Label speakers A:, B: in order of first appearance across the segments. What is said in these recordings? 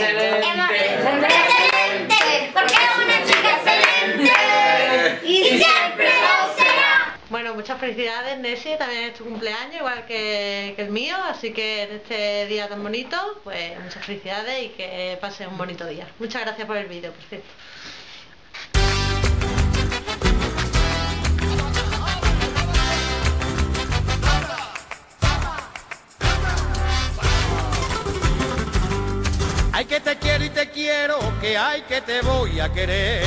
A: excelente. Excelente.
B: Porque es una chica excelente. Y siempre lo será.
C: Bueno, muchas felicidades, Nessie. También es tu cumpleaños, igual que, que el mío. Así que en este día tan bonito, pues muchas felicidades y que pases un bonito día. Muchas gracias por el vídeo, por cierto.
D: Hay que te quiero y te quiero, que hay que te voy a querer.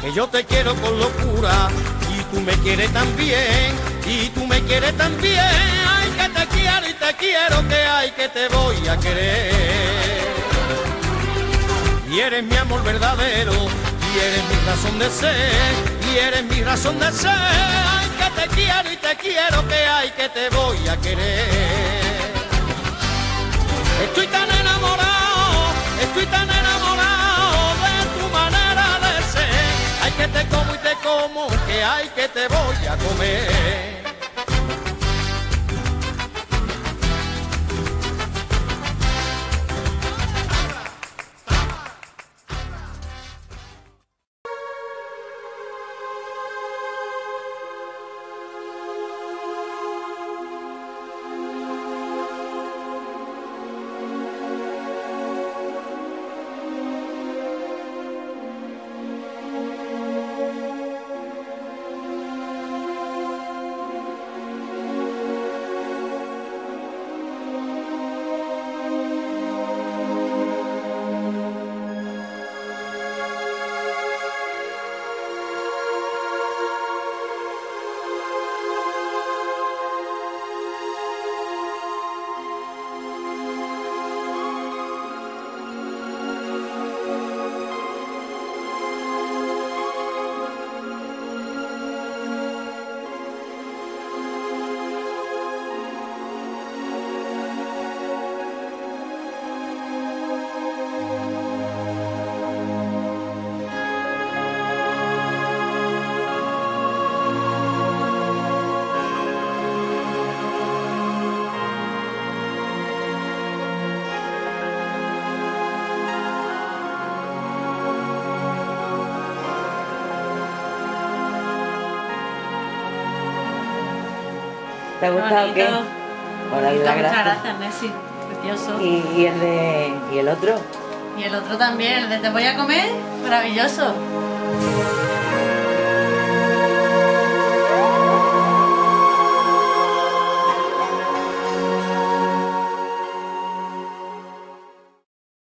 D: Que yo te quiero con locura y tú me quieres también, y tú me quieres también. Ay, que te quiero y te quiero, que hay que te voy a querer. Y eres mi amor verdadero, y eres mi razón de ser, y eres mi razón de ser. Ay, que te quiero y te quiero, que hay que te voy a querer. Como que hay que te voy a comer.
E: ¿Te ha gustado qué?
F: Bonito,
E: las muchas gracias.
F: gracias, Nessie. Precioso.
E: ¿Y, y el de y el otro?
F: Y el otro
C: también, el de te voy a comer, maravilloso.